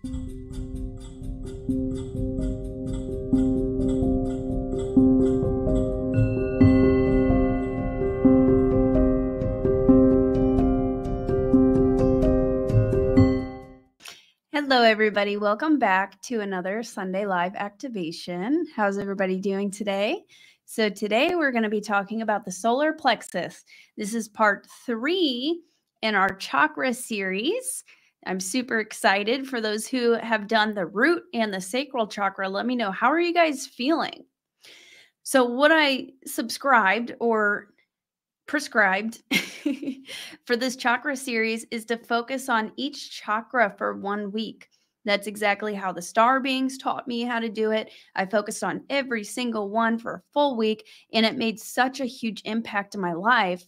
Hello, everybody. Welcome back to another Sunday Live activation. How's everybody doing today? So, today we're going to be talking about the solar plexus. This is part three in our chakra series. I'm super excited for those who have done the root and the sacral chakra. Let me know how are you guys feeling? So, what I subscribed or prescribed for this chakra series is to focus on each chakra for one week. That's exactly how the star beings taught me how to do it. I focused on every single one for a full week, and it made such a huge impact in my life.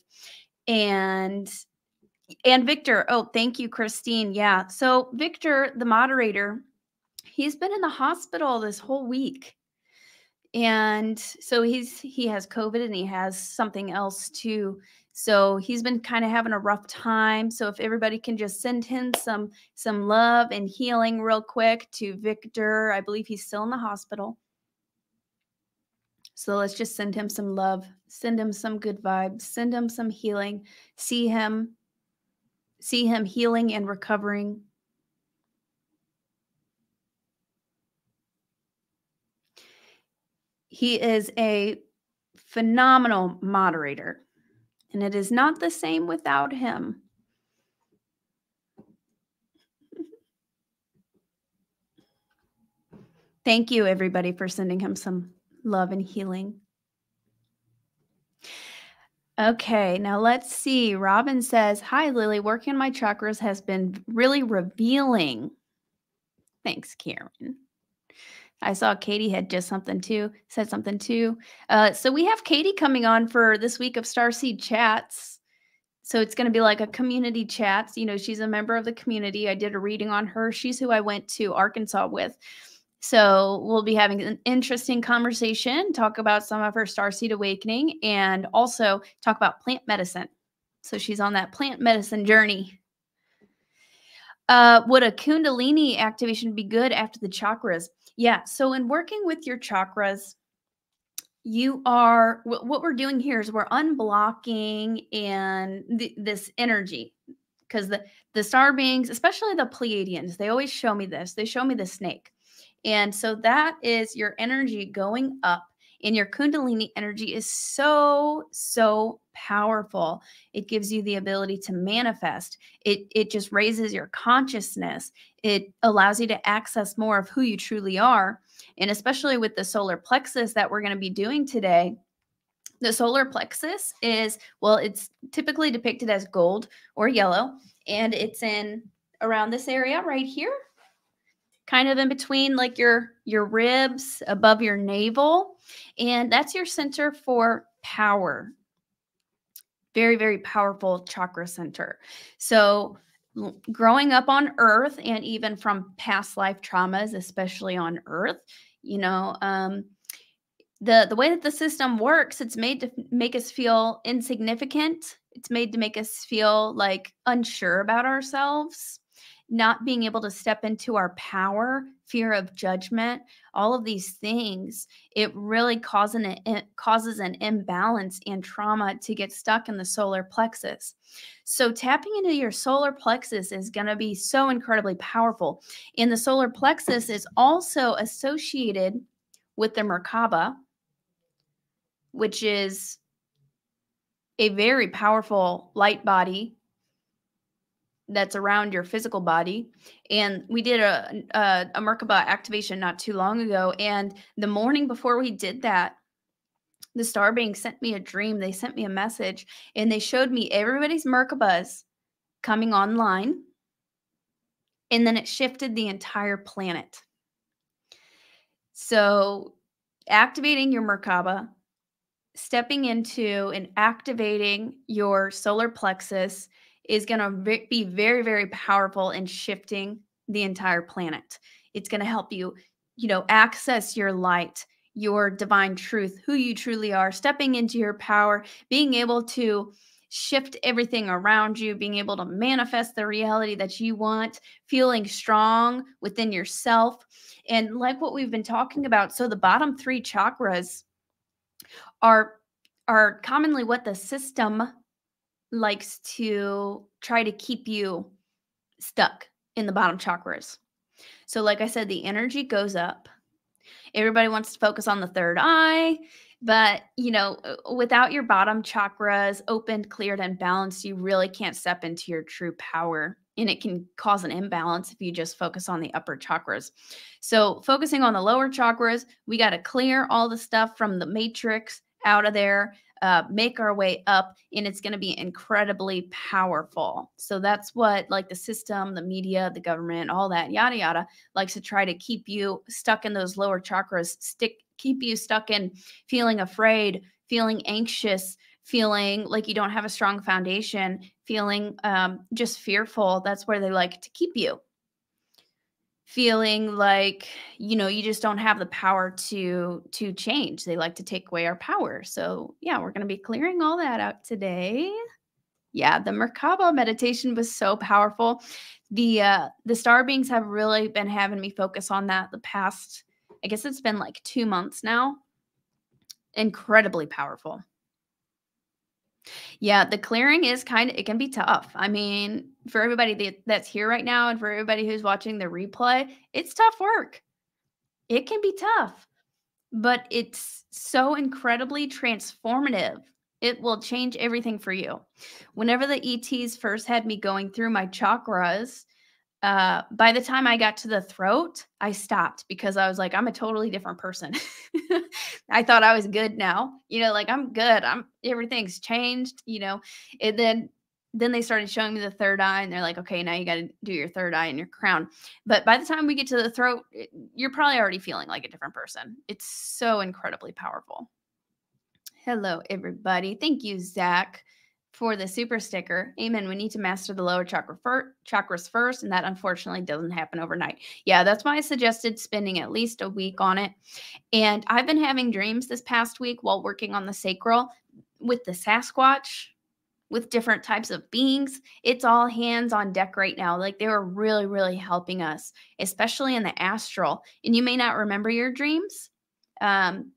And and Victor, oh, thank you, Christine. Yeah. So Victor, the moderator, he's been in the hospital this whole week and so he's he has covid and he has something else too so he's been kind of having a rough time so if everybody can just send him some some love and healing real quick to victor i believe he's still in the hospital so let's just send him some love send him some good vibes send him some healing see him see him healing and recovering He is a phenomenal moderator, and it is not the same without him. Thank you, everybody, for sending him some love and healing. Okay, now let's see. Robin says, Hi, Lily. Working on my chakras has been really revealing. Thanks, Karen. I saw Katie had just something too, said something too. Uh, so we have Katie coming on for this week of Starseed Chats. So it's going to be like a community chats. You know, she's a member of the community. I did a reading on her. She's who I went to Arkansas with. So we'll be having an interesting conversation, talk about some of her starseed awakening, and also talk about plant medicine. So she's on that plant medicine journey. Uh, would a Kundalini activation be good after the chakras? Yeah. So, in working with your chakras, you are what we're doing here is we're unblocking and th- this energy because the the star beings especially the pleiadians they always show me this they show me the snake and so that is your energy going up and your kundalini energy is so so powerful. It gives you the ability to manifest. It it just raises your consciousness. It allows you to access more of who you truly are and especially with the solar plexus that we're going to be doing today the solar plexus is well it's typically depicted as gold or yellow and it's in around this area right here kind of in between like your your ribs above your navel and that's your center for power. Very very powerful chakra center. So growing up on earth and even from past life traumas especially on earth you know um the the way that the system works it's made to make us feel insignificant. It's made to make us feel like unsure about ourselves not being able to step into our power, fear of judgment, all of these things, it really causes an, it causes an imbalance and trauma to get stuck in the solar plexus. So, tapping into your solar plexus is going to be so incredibly powerful. And the solar plexus is also associated with the Merkaba, which is a very powerful light body that's around your physical body. And we did a, a, a Merkaba activation not too long ago. And the morning before we did that, the Star Being sent me a dream. They sent me a message and they showed me everybody's Merkabas coming online. And then it shifted the entire planet. So, activating your Merkaba, stepping into and activating your solar plexus is going to be very, very powerful in shifting the entire planet. It's going to help you, you know, access your light, your divine truth, who you truly are, stepping into your power, being able to shift everything around you, being able to manifest the reality that you want, feeling strong within yourself. And like what we've been talking about, so the bottom three chakras are are commonly what the system likes to try to keep you stuck in the bottom chakras. So like I said the energy goes up. Everybody wants to focus on the third eye but, you know, uh, without your bottom chakras opened, cleared, and balanced, you really can't step into your true power. And it can cause an imbalance if you just focus on the upper chakras. So, focusing on the lower chakras, we got to clear all the stuff from the matrix out of there, uh, make our way up, and it's going to be incredibly powerful. So, that's what, like, the system, the media, the government, all that, yada, yada, likes to try to keep you stuck in those lower chakras, stick keep you stuck in feeling afraid, feeling anxious, feeling like you don't have a strong foundation, feeling um, just fearful. That's where they like to keep you. Feeling like you know you just don't have the power to to change. They like to take away our power. So yeah, we're going to be clearing all that out today. Yeah, the Merkaba meditation was so powerful. The uh the star beings have really been having me focus on that the past I guess it's been like two months now. Incredibly powerful. Yeah, the clearing is kind of, it can be tough. I mean, for everybody that's here right now and for everybody who's watching the replay, it's tough work. It can be tough, but it's so incredibly transformative. It will change everything for you. Whenever the ETs first had me going through my chakras, uh, by the time I got to the throat, I stopped because I was like, I'm a totally different person. I thought I was good now, you know, like I'm good. I'm everything's changed, you know. And then then they started showing me the third eye and they're like, okay, now you got to do your third eye and your crown. But by the time we get to the throat, eh, you're probably already feeling like a different person. It's so incredibly powerful. Hello, everybody. Thank you, Zach for the super sticker. Amen. We need to master the lower chakra fir- chakras first, and that unfortunately doesn't happen overnight. Yeah, that's why I suggested spending at least a week on it. And I've been having dreams this past week while working on the sacral with the Sasquatch, with different types of beings. It's all hands on deck right now. Like they were really, really helping us, especially in the astral. And you may not remember your dreams. Um,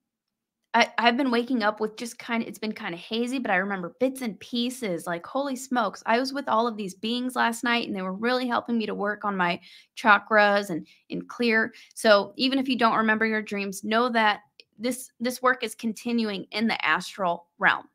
I, I've been waking up with just kind of, it's been kind of hazy, but I remember bits and pieces. Like, holy smokes, I was with all of these beings last night and they were really helping me to work on my chakras and, and clear. So, even if you don't remember your dreams, know that this this work is continuing in the astral realm.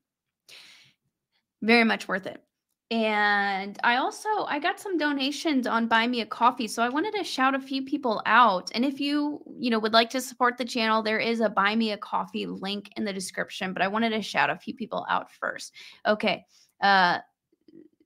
Very much worth it. And I also I got some donations on Buy Me a Coffee, so I wanted to shout a few people out. And if you, you know, would like to support the channel, there is a Buy Me a Coffee link in the description, but I wanted to shout a few people out first. Okay. Uh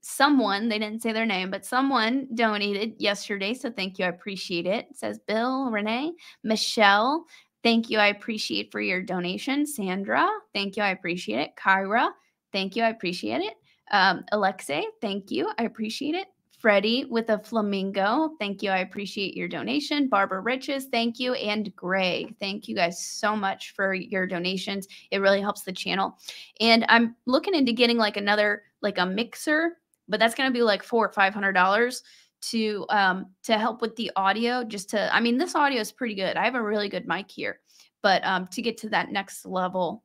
someone, they didn't say their name, but someone donated yesterday, so thank you. I appreciate it. it says Bill, Renee, Michelle, thank you. I appreciate for your donation. Sandra, thank you. I appreciate it. Kyra, thank you. I appreciate it. Um, Alexei, thank you. I appreciate it. Freddie with a flamingo. Thank you. I appreciate your donation. Barbara Riches, thank you. And Greg, thank you guys so much for your donations. It really helps the channel. And I'm looking into getting like another, like a mixer, but that's going to be like four or five hundred dollars to um to help with the audio just to i mean this audio is pretty good i have a really good mic here but um to get to that next level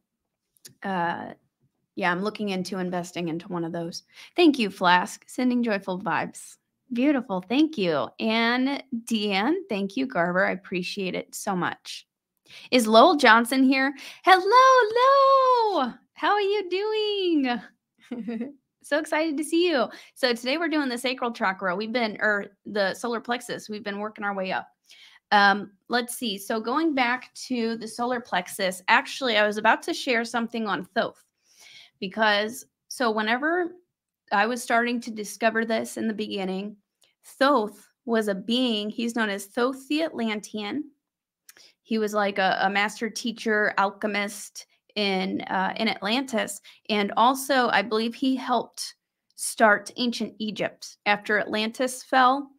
uh yeah, I'm looking into investing into one of those. Thank you, Flask. Sending joyful vibes. Beautiful. Thank you. And Deanne, thank you, Garver. I appreciate it so much. Is Lowell Johnson here? Hello, Lo. How are you doing? so excited to see you. So today we're doing the sacral chakra. We've been, or the solar plexus. We've been working our way up. Um, let's see. So going back to the solar plexus, actually, I was about to share something on Thoth because so whenever I was starting to discover this in the beginning, Thoth was a being, he's known as Thoth the Atlantean. He was like a, a master teacher, alchemist in uh, in Atlantis, and also I believe he helped start ancient Egypt after Atlantis fell.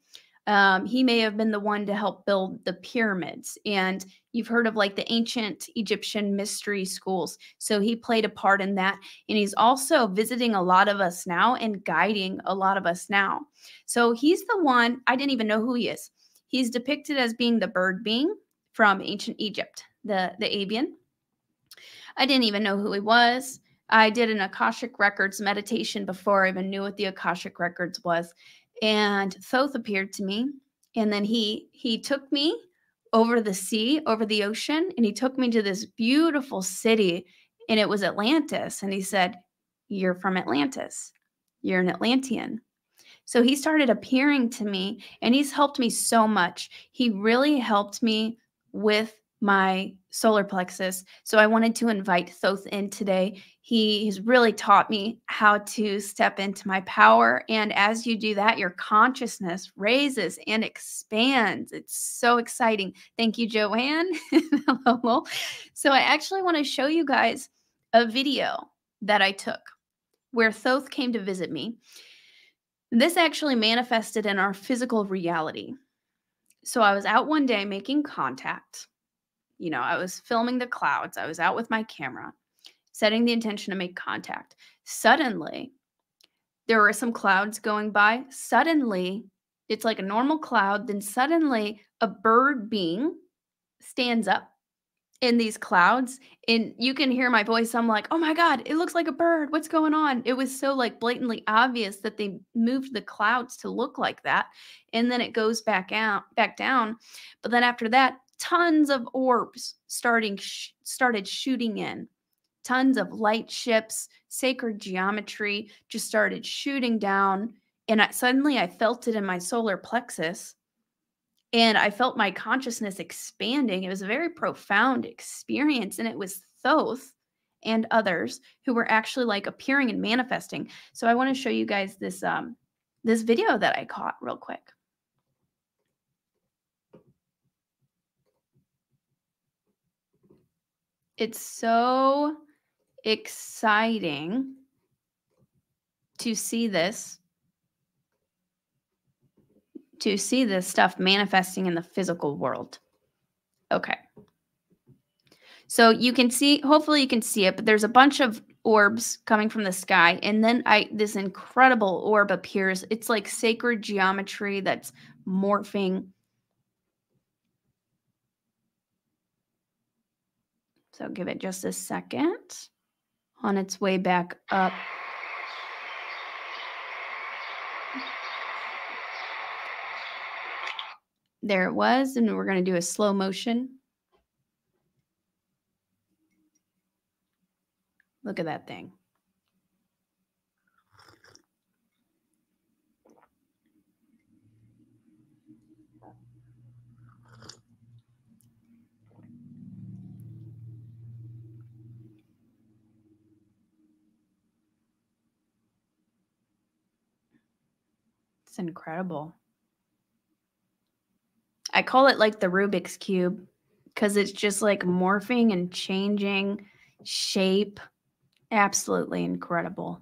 Um, he may have been the one to help build the pyramids. And you've heard of like the ancient Egyptian mystery schools. So he played a part in that. And he's also visiting a lot of us now and guiding a lot of us now. So he's the one, I didn't even know who he is. He's depicted as being the bird being from ancient Egypt, the, the avian. I didn't even know who he was. I did an Akashic Records meditation before I even knew what the Akashic Records was. And Thoth appeared to me. And then he he took me over the sea, over the ocean, and he took me to this beautiful city. And it was Atlantis. And he said, You're from Atlantis. You're an Atlantean. So he started appearing to me and he's helped me so much. He really helped me with my solar plexus. So I wanted to invite Thoth in today. He has really taught me how to step into my power. And as you do that, your consciousness raises and expands. It's so exciting. Thank you, Joanne. So I actually want to show you guys a video that I took where Thoth came to visit me. This actually manifested in our physical reality. So I was out one day making contact you know, I was filming the clouds. I was out with my camera, setting the intention to make contact. Suddenly, there were some clouds going by. Suddenly, it's like a normal cloud. Then suddenly, a bird being stands up in these clouds and you can hear my voice i'm like oh my god it looks like a bird what's going on it was so like blatantly obvious that they moved the clouds to look like that and then it goes back out back down but then after that tons of orbs starting sh- started shooting in. Tons of light ships sacred geometry just started shooting down and I, suddenly i felt it in my solar plexus and i felt my consciousness expanding. It was a very profound experience and it was thoth and others who were actually like appearing and manifesting. So i want to show you guys this um this video that i caught real quick it's so exciting to see this to see this stuff manifesting in the physical world. Okay. So you can see hopefully you can see it, but there's a bunch of orbs coming from the sky and then I this incredible orb appears. It's like sacred geometry that's morphing So give it just a second on its way back up. There it was, and we're going to do a slow motion. Look at that thing. Incredible. I call it like the Rubik's Cube because it's just like morphing and changing shape. Absolutely incredible.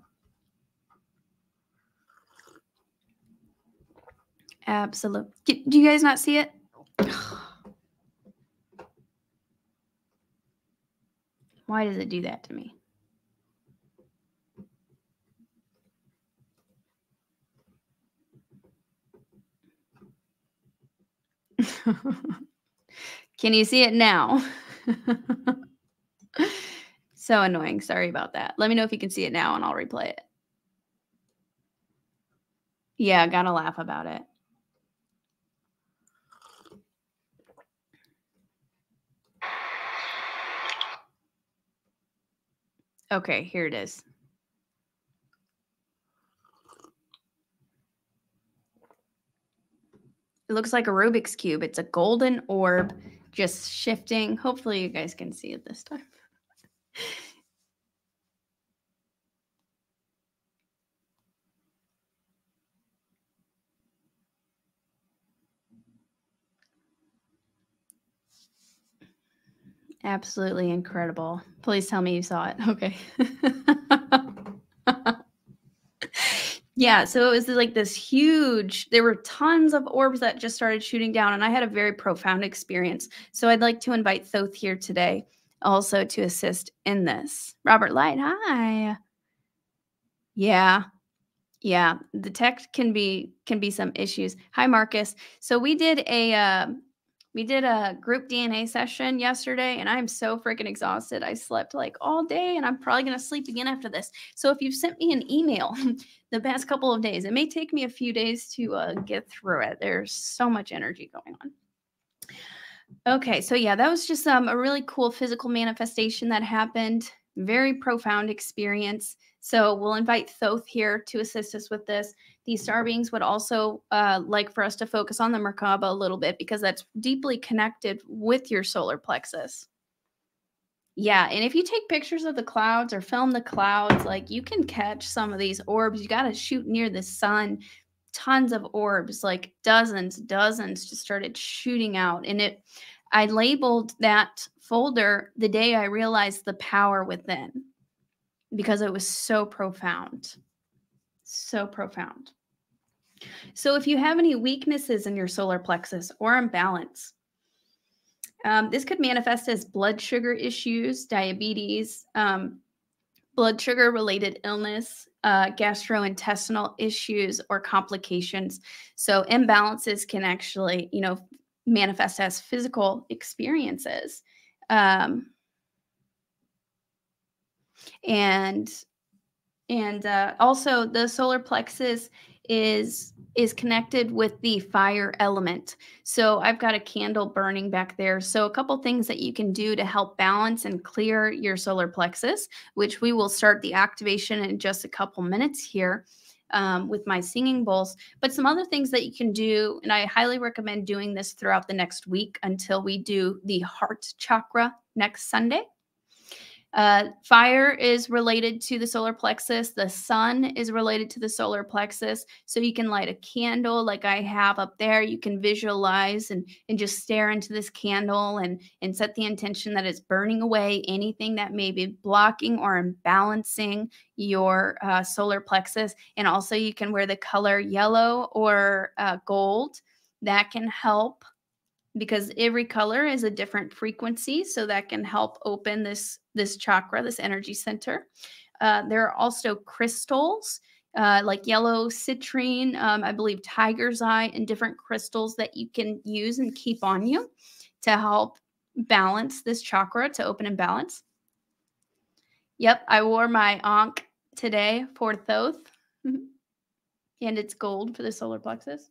Absolute. Do you guys not see it? Why does it do that to me? Can you see it now? so annoying. Sorry about that. Let me know if you can see it now and I'll replay it. Yeah, gotta laugh about it. Okay, here it is. It looks like a Rubik's Cube. It's a golden orb just shifting. Hopefully, you guys can see it this time. Absolutely incredible. Please tell me you saw it. Okay. Yeah, so it was like this huge, there were tons of orbs that just started shooting down, and I had a very profound experience. So I'd like to invite Thoth here today also to assist in this. Robert Light, hi. Yeah. Yeah, the tech can be can be some issues. Hi Marcus. So we did a uh, we did a group DNA session yesterday and I'm so freaking exhausted. I slept like all day and I'm probably going to sleep again after this. So if you've sent me an email the past couple of days, it may take me a few days to uh, get through it. There's so much energy going on. Okay, so yeah, that was just um, a really cool physical manifestation that happened. Very profound experience. So we'll invite Thoth here to assist us with this. These star beings would also uh, like for us to focus on the Merkaba a little bit because that's deeply connected with your solar plexus. Yeah, and if you take pictures of the clouds or film the clouds, like you can catch some of these orbs. You got to shoot near the sun tons of orbs, like dozens, dozens just started shooting out. And it, I labeled that folder the day I realized the power within because it was so profound. So profound. So, if you have any weaknesses in your solar plexus or imbalance, um, this could manifest as blood sugar issues, diabetes, um, blood sugar related illness, uh, gastrointestinal issues, or complications. So imbalances can actually, you know, manifest as physical experiences. Um, and and uh, also the solar plexus is is connected with the fire element. So I've got a candle burning back there. So a couple things that you can do to help balance and clear your solar plexus, which we will start the activation in just a couple minutes here. Um, with my singing bowls, but some other things that you can do, and I highly recommend doing this throughout the next week until we do the heart chakra next Sunday. Uh, fire is related to the solar plexus. The sun is related to the solar plexus. So you can light a candle like I have up there. You can visualize and, and just stare into this candle and, and set the intention that it's burning away anything that may be blocking or imbalancing your uh, solar plexus. And also, you can wear the color yellow or uh, gold. That can help because every color is a different frequency so that can help open this this chakra this energy center. Uh, there are also crystals uh, like yellow citrine um, i believe tiger's eye and different crystals that you can use and keep on you to help balance this chakra to open and balance. Yep i wore my ankh today for thoth and it's gold for the solar plexus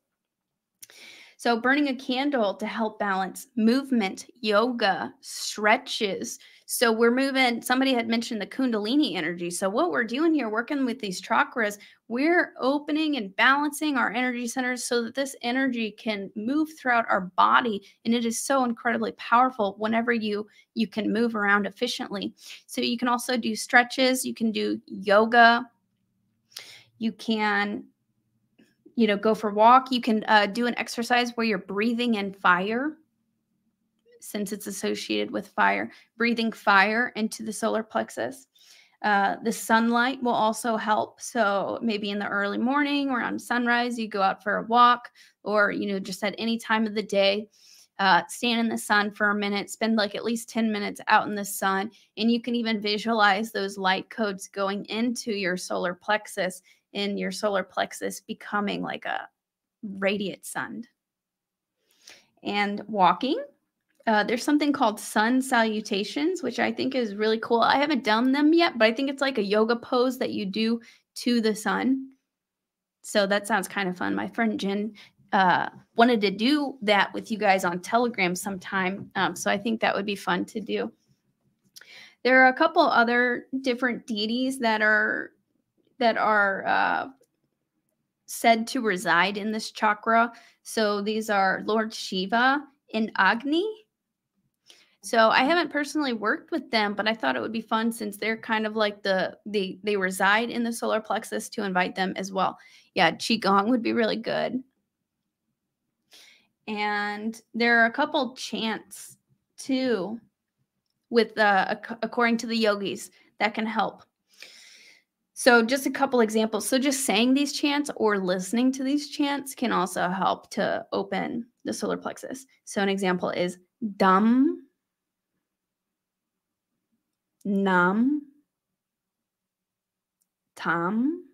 so, burning a candle to help balance movement, yoga, stretches. So, we're moving. Somebody had mentioned the Kundalini energy. So, what we're doing here, working with these chakras, we're opening and balancing our energy centers so that this energy can move throughout our body. And it is so incredibly powerful whenever you you can move around efficiently. So, you can also do stretches, you can do yoga, you can you know, go for a walk. You can uh, do an exercise where you're breathing in fire, since it's associated with fire, breathing fire into the solar plexus. Uh, the sunlight will also help. So maybe in the early morning or on sunrise, you go out for a walk, or you know, just at any time of the day. Uh, stand in the sun for a minute, spend like at least 10 minutes out in the sun, and you can even visualize those light codes going into your solar plexus in your solar plexus becoming like a radiant sun. And walking, uh, there's something called sun salutations, which I think is really cool. I haven't done them yet, but I think it's like a yoga pose that you do to the sun. So that sounds kind of fun. My friend Jen uh, wanted to do that with you guys on Telegram sometime. Um, so I think that would be fun to do. There are a couple other different deities that are that are uh, said to reside in this chakra. So these are Lord Shiva and Agni. So I haven't personally worked with them, but I thought it would be fun since they're kind of like the they they reside in the solar plexus to invite them as well. Yeah, qigong would be really good. And there are a couple chants too with uh according to the yogis that can help So, just a couple examples. So, just saying these chants or listening to these chants can also help to open the solar plexus. So, an example is dum, nam, tam,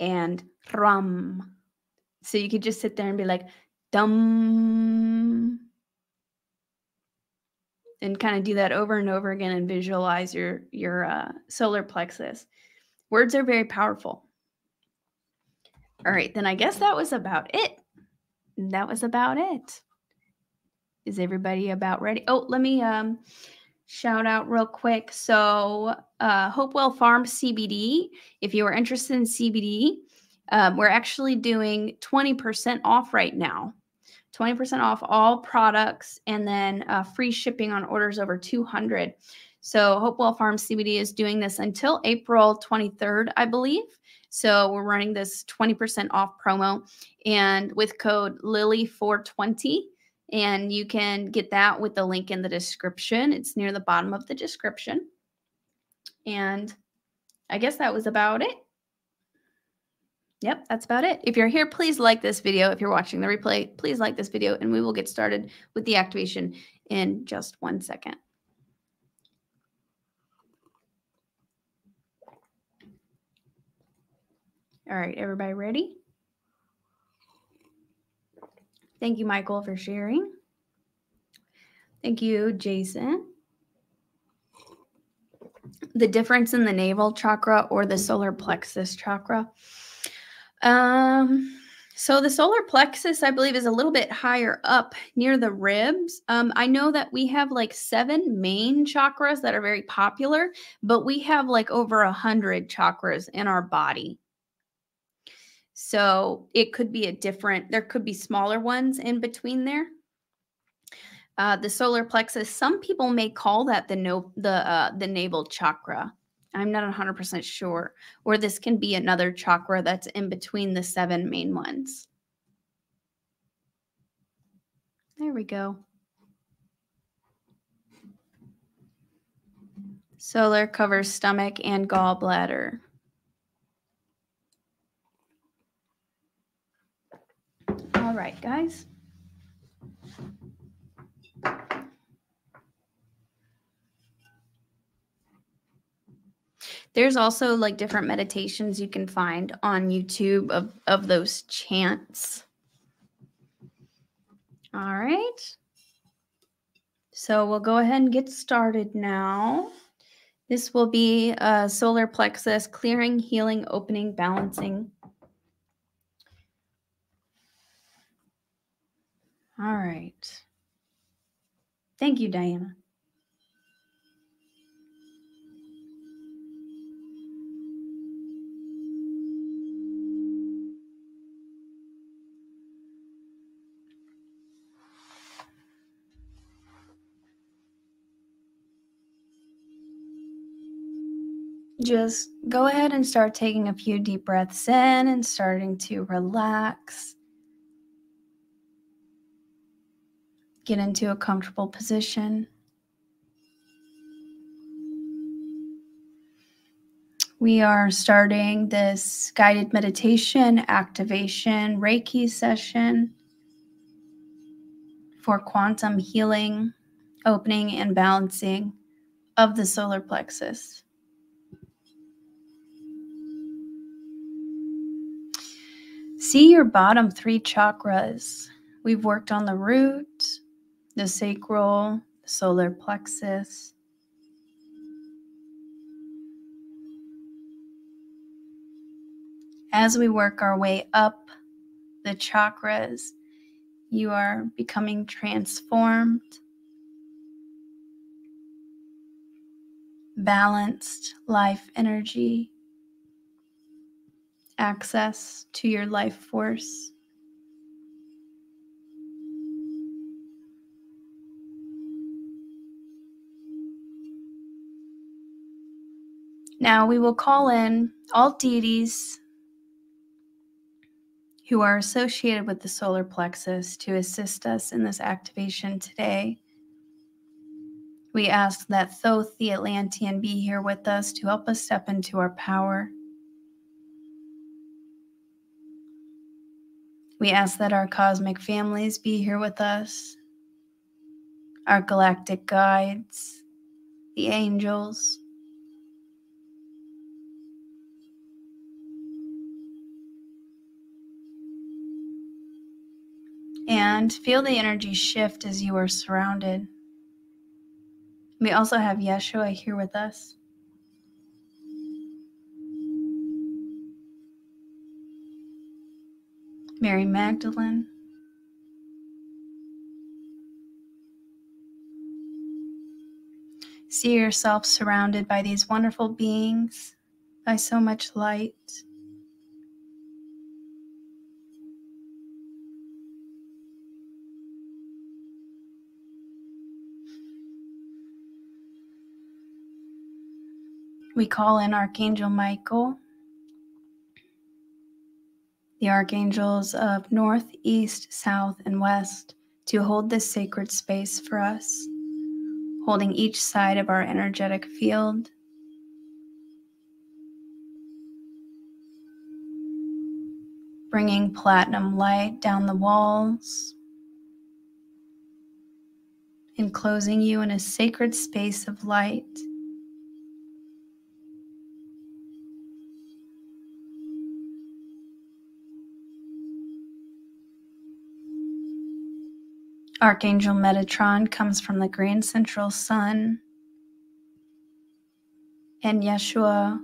and ram. So, you could just sit there and be like, dum, and kind of do that over and over again and visualize your your uh, solar plexus. Words are very powerful. All right, then I guess that was about it. That was about it. Is everybody about ready? Oh, let me um shout out real quick. So, uh, Hopewell Farm CBD. If you are interested in CBD, um, we're actually doing 20% off right now. 20% off all products and then uh, free shipping on orders over 200. So Hopewell Farm CBD is doing this until April 23rd, I believe. So we're running this 20% off promo and with code Lily420. And you can get that with the link in the description. It's near the bottom of the description. And I guess that was about it. Yep, that's about it. If you're here, please like this video. If you're watching the replay, please like this video and we will get started with the activation in just one second. All right, everybody ready? Thank you, Michael, for sharing. Thank you, Jason. The difference in the navel chakra or the solar plexus chakra. Um, so the solar plexus, I believe, is a little bit higher up near the ribs. Um, I know that we have like seven main chakras that are very popular, but we have like over a hundred chakras in our body. So it could be a different, there could be smaller ones in between there. Uh, the solar plexus, some people may call that the no, the uh, the navel chakra. I'm not 100% sure. Or this can be another chakra that's in between the seven main ones. There we go. Solar covers stomach and gallbladder. All right, guys. There's also like different meditations you can find on YouTube of, of those chants. All right. So we'll go ahead and get started now. This will be a solar plexus, clearing, healing, opening, balancing. All right. Thank you, Diana. just go ahead and start taking a few deep breaths in and starting to relax. Get into a comfortable position. We are starting this guided meditation activation Reiki session for quantum healing, opening, and balancing of the solar plexus. See your bottom three chakras. We've worked on the root, the sacral, solar plexus. As we work our way up the chakras, you are becoming transformed, balanced life energy access to your life force. Now we will call in all deities who are associated with the solar plexus to assist us in this activation today. We ask that Thoth the Atlantean be here with us to help us step into our power. We ask that our cosmic families be here with us, our galactic guides, the angels. And feel the energy shift as you are surrounded. We also have Yeshua here with us. Mary Magdalene. See yourself surrounded by these wonderful beings, by so much light. We call in Archangel Michael, the archangels of north, east, south, and west to hold this sacred space for us, holding each side of our energetic field. Bringing platinum light down the walls, enclosing you in a sacred space of light. Archangel Metatron comes from the grand central sun, and Yeshua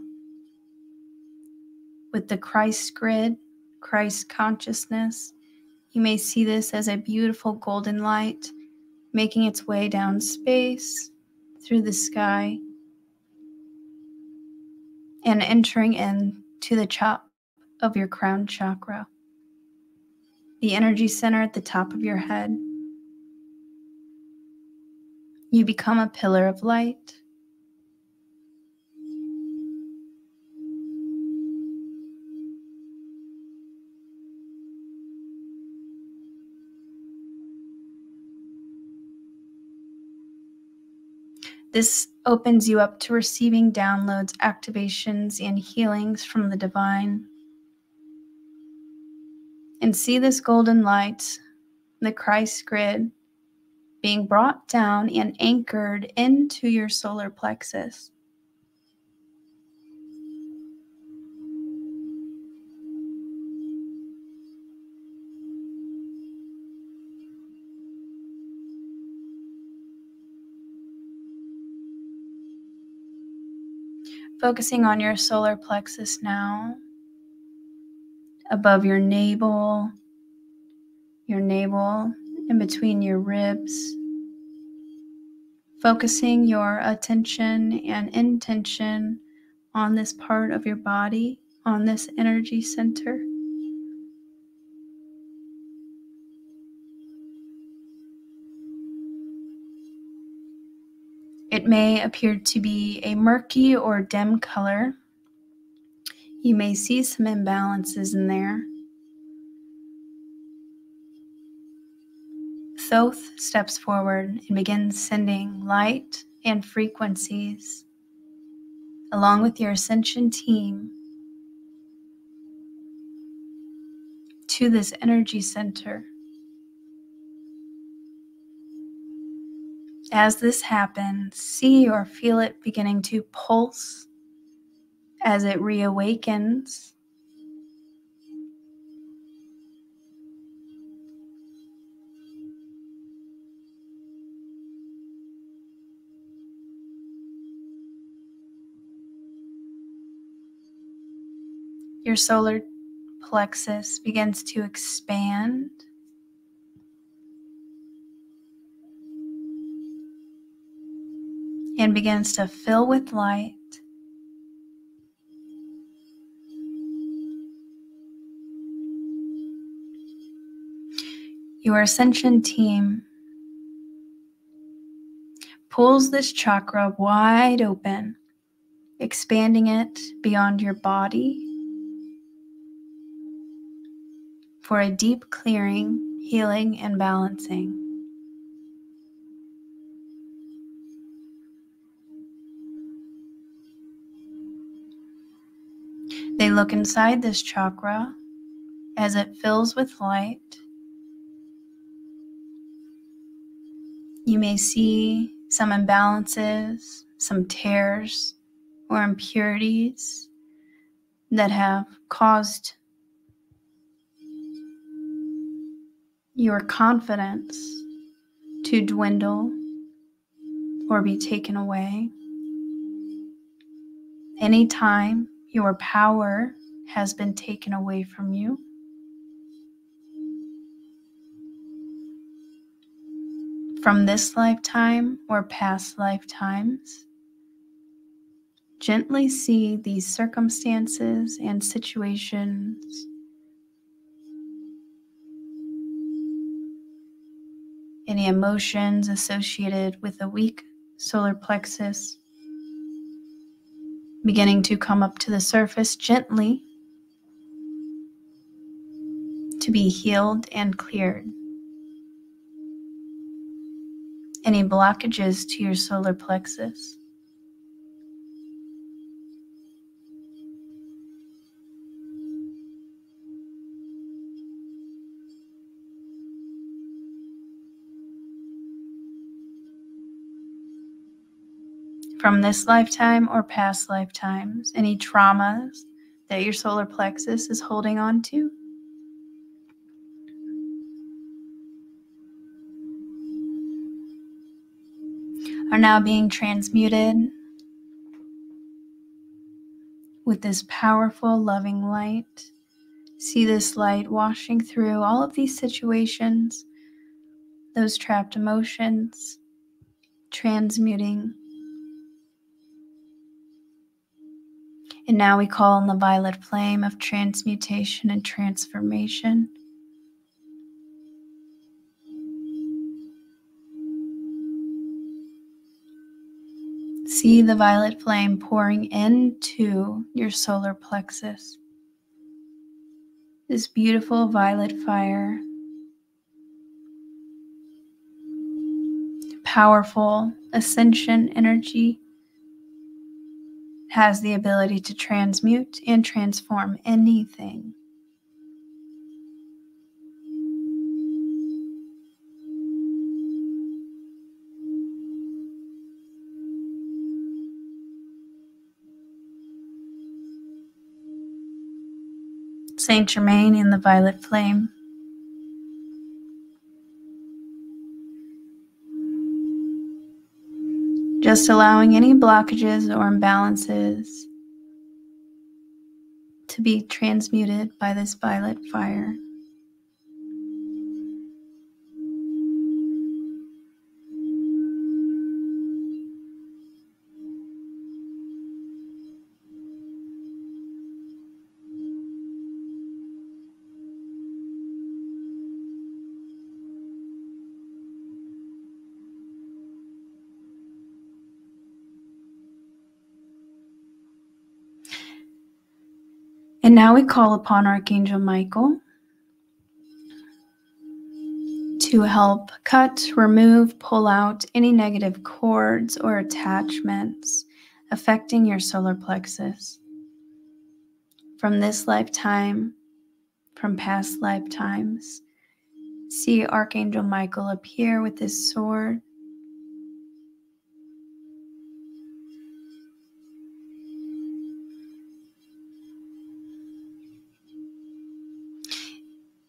with the Christ grid, Christ consciousness. You may see this as a beautiful golden light making its way down space through the sky and entering into the top of your crown chakra, the energy center at the top of your head. You become a pillar of light. This opens you up to receiving downloads, activations, and healings from the divine. And see this golden light, the Christ grid, being brought down and anchored into your solar plexus. Focusing on your solar plexus now, above your navel, your navel in between your ribs, focusing your attention and intention on this part of your body, on this energy center. It may appear to be a murky or dim color. You may see some imbalances in there. Thoth steps forward and begins sending light and frequencies along with your ascension team to this energy center. As this happens, see or feel it beginning to pulse as it reawakens. Your solar plexus begins to expand. And begins to fill with light. Your ascension team pulls this chakra wide open, expanding it beyond your body for a deep clearing, healing, and balancing. They look inside this chakra as it fills with light. You may see some imbalances, some tears, or impurities that have caused your confidence to dwindle or be taken away. Anytime your power has been taken away from you, from this lifetime or past lifetimes, gently see these circumstances and situations emotions associated with a weak solar plexus beginning to come up to the surface gently to be healed and cleared. Any blockages to your solar plexus. From this lifetime or past lifetimes, any traumas that your solar plexus is holding on to. Are now being transmuted with this powerful, loving light. See this light washing through all of these situations, those trapped emotions, transmuting And now we call on the violet flame of transmutation and transformation. See the violet flame pouring into your solar plexus. This beautiful violet fire. Powerful ascension energy has the ability to transmute and transform anything. Saint Germain in the violet flame. Just allowing any blockages or imbalances to be transmuted by this violet fire. Now we call upon Archangel Michael to help cut, remove, pull out any negative cords or attachments affecting your solar plexus from this lifetime, from past lifetimes. See Archangel Michael appear with his sword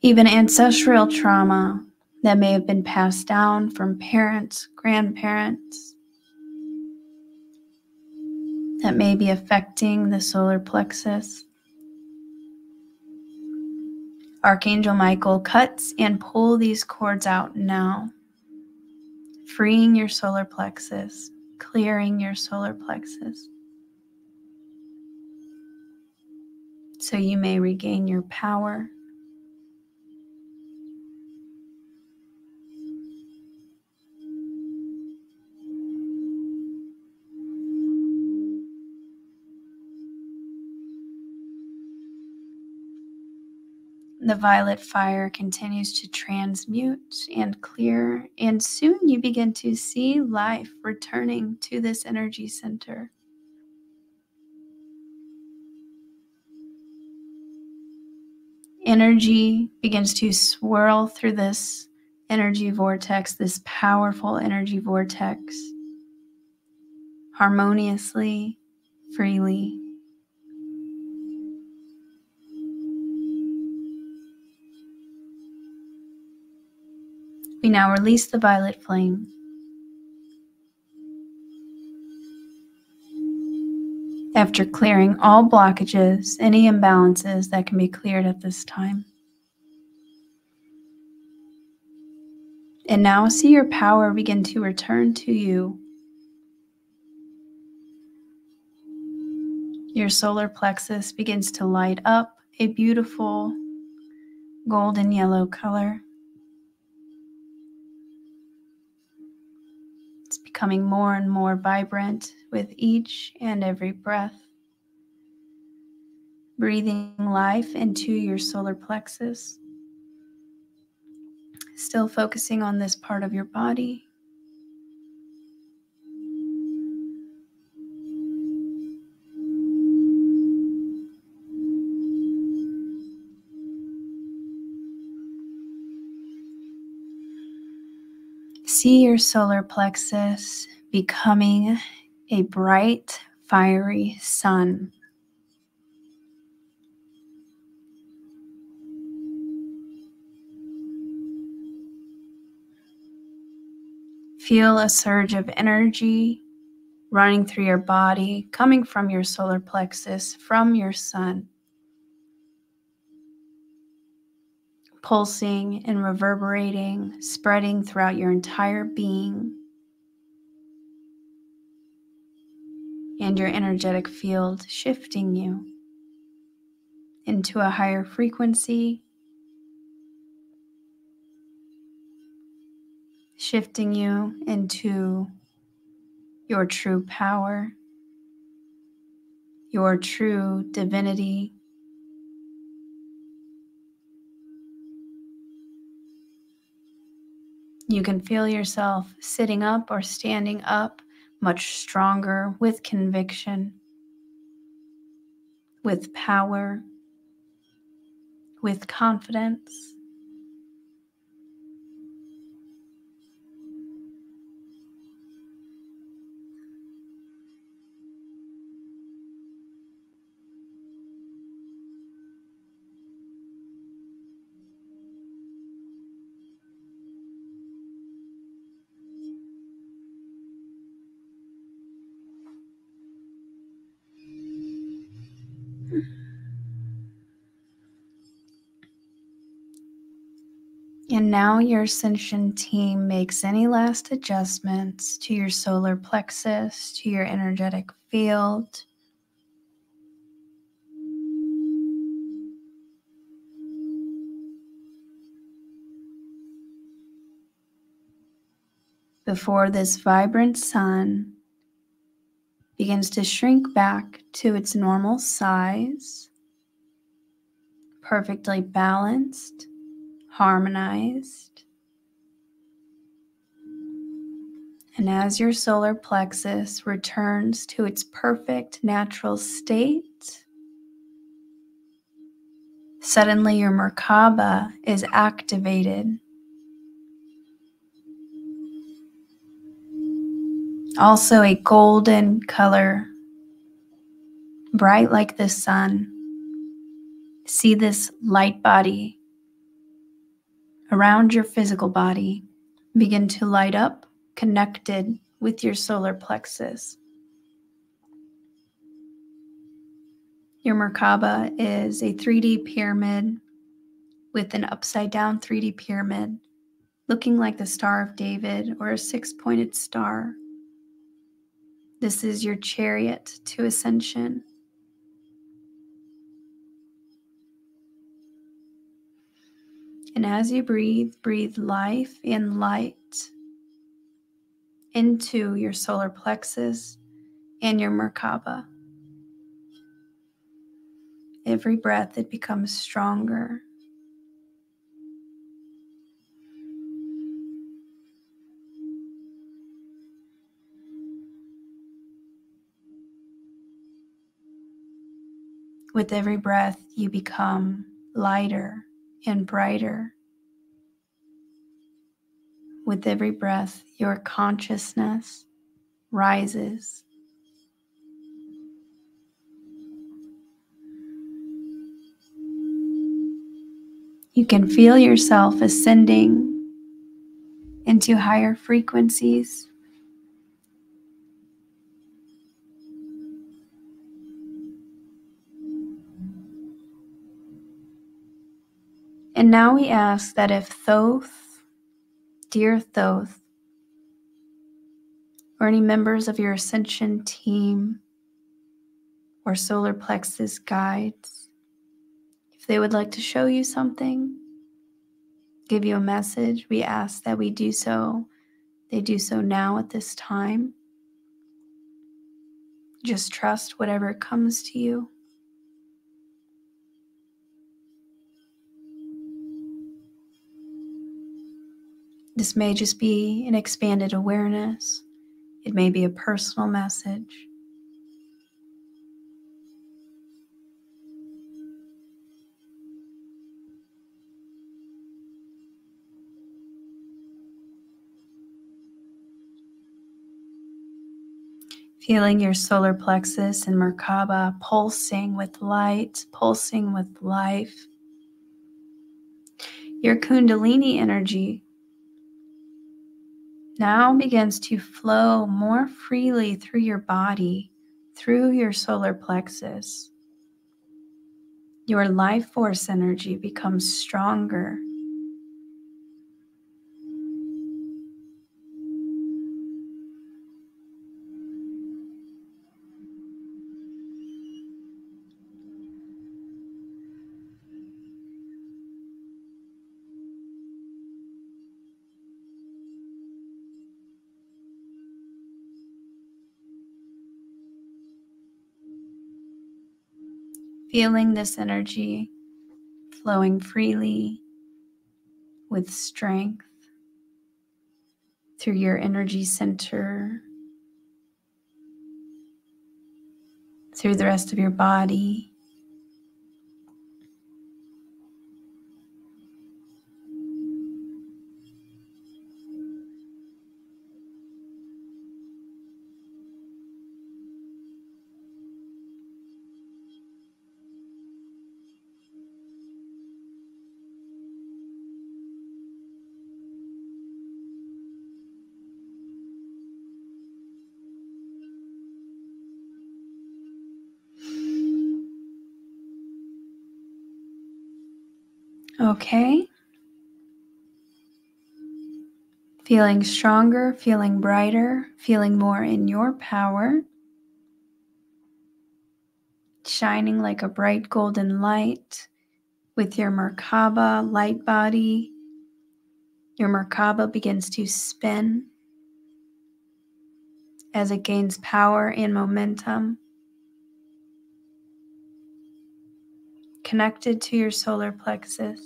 even ancestral trauma that may have been passed down from parents, grandparents, that may be affecting the solar plexus. Archangel Michael cuts and pull these cords out now, freeing your solar plexus, clearing your solar plexus. So you may regain your power The violet fire continues to transmute and clear, and soon you begin to see life returning to this energy center. energy begins to swirl through this energy vortex, this powerful energy vortex, harmoniously, freely. We now release the violet flame. After clearing all blockages, any imbalances that can be cleared at this time. And now see your power begin to return to you. Your solar plexus begins to light up a beautiful golden yellow color. Becoming more and more vibrant with each and every breath. Breathing life into your solar plexus. Still focusing on this part of your body. See your solar plexus becoming a bright, fiery sun. Feel a surge of energy running through your body, coming from your solar plexus, from your sun. Pulsing and reverberating, spreading throughout your entire being. and your energetic field shifting you into a higher frequency, shifting you into your true power, your true divinity. You can feel yourself sitting up or standing up much stronger with conviction, with power, with confidence. Now your ascension team makes any last adjustments to your solar plexus, to your energetic field. Before this vibrant sun begins to shrink back to its normal size, perfectly balanced harmonized. And as your solar plexus returns to its perfect natural state, suddenly your Merkaba is activated. Also, a golden color, bright like the sun. See this light body around your physical body begin to light up, connected with your solar plexus. Your Merkaba is a 3D pyramid with an upside down 3D pyramid looking like the Star of David or a six pointed star. This is your chariot to ascension. And as you breathe, breathe life and light into your solar plexus and your Merkaba. Every breath, it becomes stronger. With every breath, you become lighter and brighter. With every breath, your consciousness rises. You can feel yourself ascending into higher frequencies. And now we ask that if Thoth, dear Thoth, or any members of your ascension team or solar plexus guides, if they would like to show you something, give you a message, we ask that we do so. They do so now at this time. Just trust whatever comes to you. This may just be an expanded awareness, it may be a personal message. Feeling your solar plexus and Merkaba pulsing with light, pulsing with life. Your Kundalini energy now begins to flow more freely through your body, through your solar plexus. Your life force energy becomes stronger. Feeling this energy flowing freely with strength through your energy center, through the rest of your body. Okay. Feeling stronger, feeling brighter, feeling more in your power. Shining like a bright golden light with your Merkaba light body. Your Merkaba begins to spin as it gains power and momentum. connected to your solar plexus.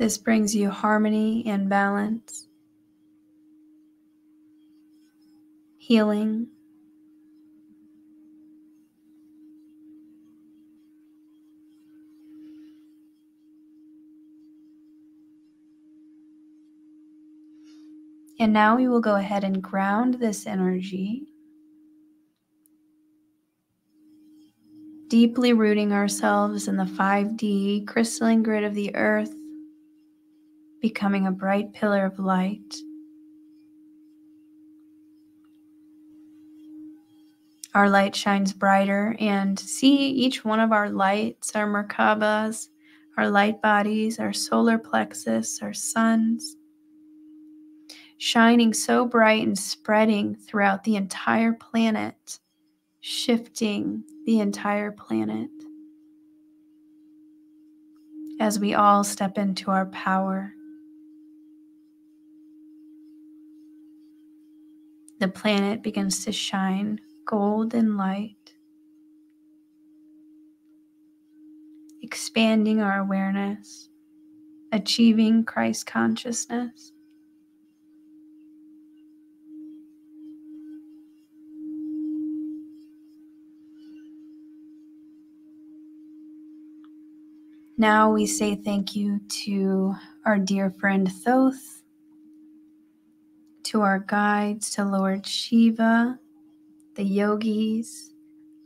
This brings you harmony and balance, healing. And now we will go ahead and ground this energy deeply rooting ourselves in the 5D crystalline grid of the earth, becoming a bright pillar of light. Our light shines brighter, and see each one of our lights, our Merkabas, our light bodies, our solar plexus, our suns, shining so bright and spreading throughout the entire planet, shifting the entire planet as we all step into our power. The planet begins to shine golden light, expanding our awareness, achieving Christ consciousness. Now we say thank you to our dear friend Thoth to our guides, to Lord Shiva, the yogis,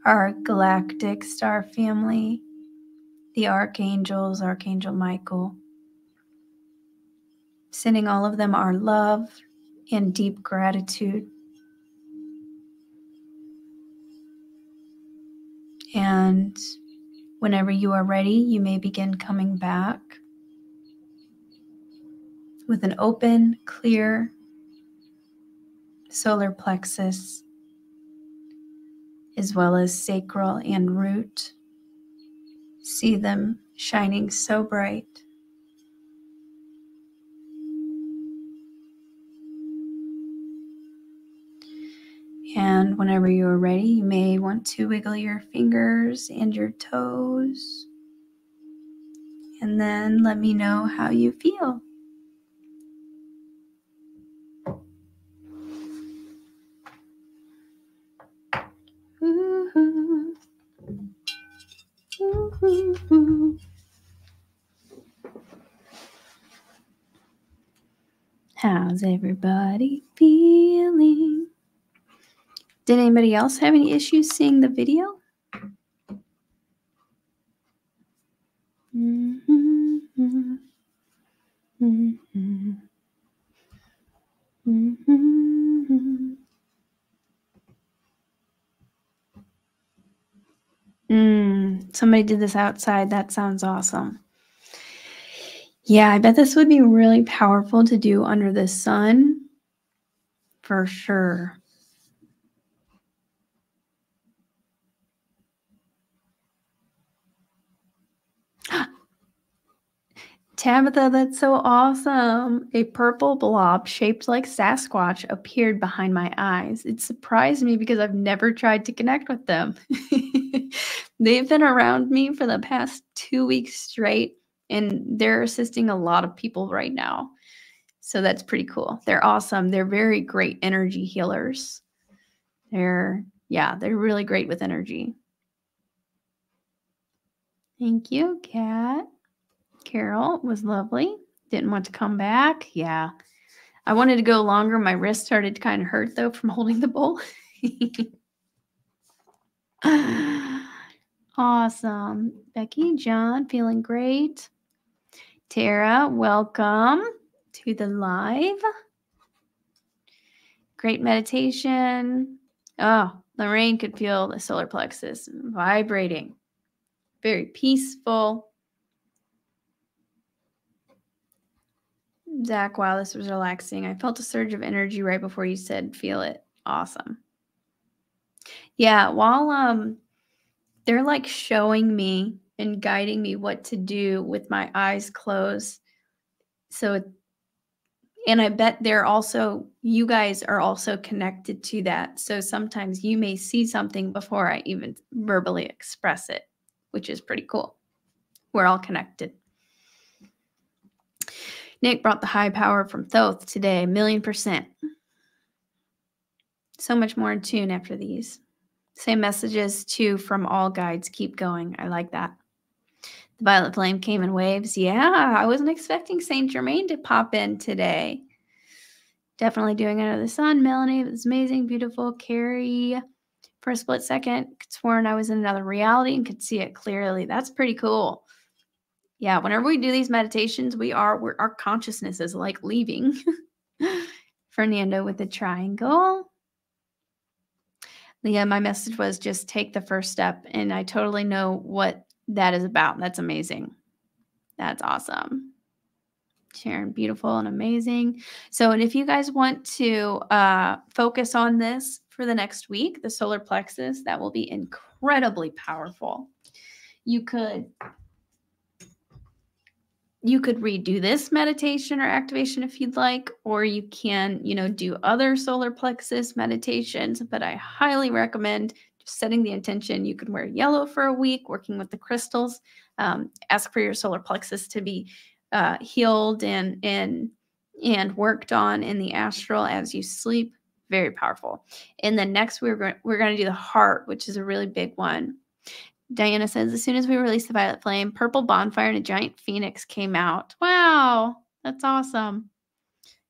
our galactic star family, the archangels, Archangel Michael, sending all of them our love and deep gratitude. And whenever you are ready, you may begin coming back with an open, clear solar plexus, as well as sacral and root. See them shining so bright. And whenever you are ready, you may want to wiggle your fingers and your toes. And then let me know how you feel. How's everybody feeling? Did anybody else have any issues seeing the video? Somebody did this outside. That sounds awesome. Yeah, I bet this would be really powerful to do under the sun for sure. Tabitha, that's so awesome. A purple blob shaped like Sasquatch appeared behind my eyes. It surprised me because I've never tried to connect with them. They've been around me for the past two weeks straight, and they're assisting a lot of people right now. So that's pretty cool. They're awesome. They're very great energy healers. They're, yeah, they're really great with energy. Thank you, Kat. Carol was lovely. Didn't want to come back. Yeah. I wanted to go longer. My wrist started to kind of hurt though from holding the bowl. awesome. Becky, John, feeling great. Tara, welcome to the live. Great meditation. Oh, Lorraine could feel the solar plexus vibrating. Very peaceful. Zach, wow, this was relaxing. I felt a surge of energy right before you said feel it. Awesome. Yeah, while um they're like showing me and guiding me what to do with my eyes closed. So and I bet they're also you guys are also connected to that. So sometimes you may see something before I even verbally express it, which is pretty cool. We're all connected. Nick brought the high power from Thoth today, a million percent. So much more in tune after these. Same messages too from all guides. Keep going. I like that. The violet flame came in waves. Yeah, I wasn't expecting Saint Germain to pop in today. Definitely doing under the sun. Melanie, it was amazing, beautiful. Carrie, for a split second, sworn I was in another reality and could see it clearly. That's pretty cool yeah, whenever we do these meditations, we are our consciousness is like leaving. Fernando with the triangle. Leah, my message was just take the first step, and I totally know what that is about. That's amazing. That's awesome. Sharon, beautiful and amazing. So, and if you guys want to uh, focus on this for the next week, the solar plexus, that will be incredibly powerful. You could you could redo this meditation or activation if you'd like, or you can, you know, do other solar plexus meditations. But I highly recommend just setting the intention. You can wear yellow for a week, working with the crystals. Um, ask for your solar plexus to be uh, healed and and and worked on in the astral as you sleep. Very powerful. And then next we're going we're going to do the heart, which is a really big one Diana says, as soon as we released the Violet Flame, Purple Bonfire and a giant phoenix came out. Wow, that's awesome.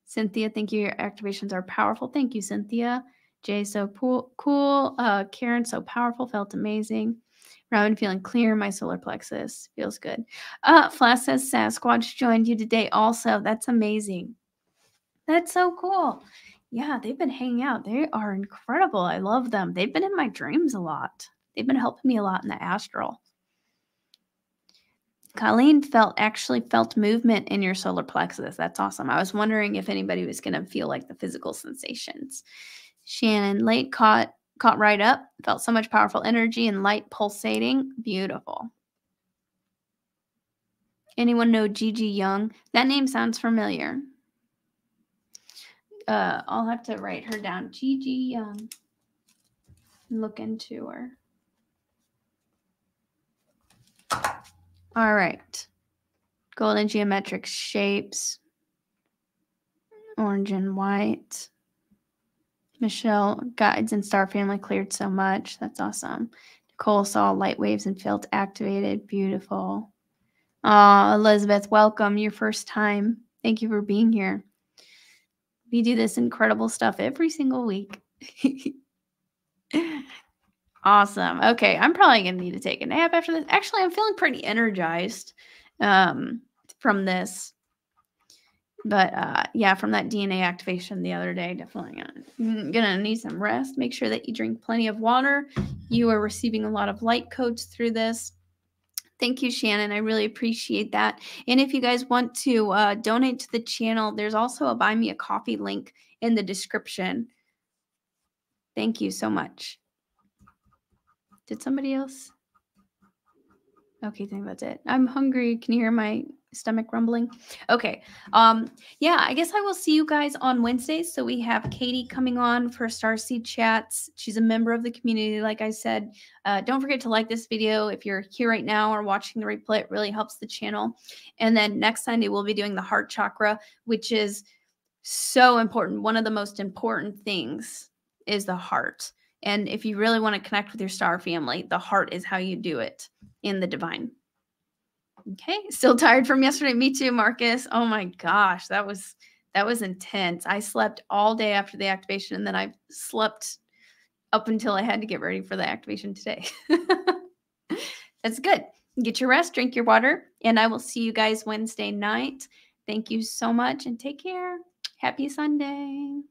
Cynthia, thank you. Your activations are powerful. Thank you, Cynthia. Jay, so cool. cool. Uh, Karen, so powerful. Felt amazing. Robin, feeling clear. My solar plexus feels good. Uh, Flash says Sasquatch joined you today also. That's amazing. That's so cool. Yeah, they've been hanging out. They are incredible. I love them. They've been in my dreams a lot. They've been helping me a lot in the astral. Colleen felt actually felt movement in your solar plexus. That's awesome. I was wondering if anybody was going to feel like the physical sensations. Shannon late caught caught right up. Felt so much powerful energy and light pulsating. Beautiful. Anyone know Gigi Young? That name sounds familiar. Uh, I'll have to write her down. Gigi Young. Look into her. All right. Golden geometric shapes. Orange and white. Michelle, guides and star family cleared so much. That's awesome. Nicole saw light waves and felt activated. Beautiful. Oh, Elizabeth, welcome. Your first time. Thank you for being here. We do this incredible stuff every single week. Awesome. Okay, I'm probably gonna need to take a nap after this. Actually, I'm feeling pretty energized um, from this. But uh, yeah, from that DNA activation the other day, definitely gonna, mm, gonna need some rest. Make sure that you drink plenty of water. You are receiving a lot of light codes through this. Thank you, Shannon. I really appreciate that. And if you guys want to uh, donate to the channel, there's also a buy me a coffee link in the description. Thank you so much. Did somebody else? Okay, I think that's it. I'm hungry. Can you hear my stomach rumbling? Okay. Um, yeah, I guess I will see you guys on Wednesdays. So we have Katie coming on for Starseed Chats. She's a member of the community, like I said. Uh, don't forget to like this video if you're here right now or watching the replay. It really helps the channel. And then next Sunday, we'll be doing the heart chakra, which is so important. One of the most important things is the heart. And if you really want to connect with your star family, the heart is how you do it in the divine. Okay, still tired from yesterday. Me too, Marcus. Oh my gosh, that was that was intense. I slept all day after the activation, and then I slept up until I had to get ready for the activation today. That's good. Get your rest, drink your water, and I will see you guys Wednesday night. Thank you so much and take care. Happy Sunday.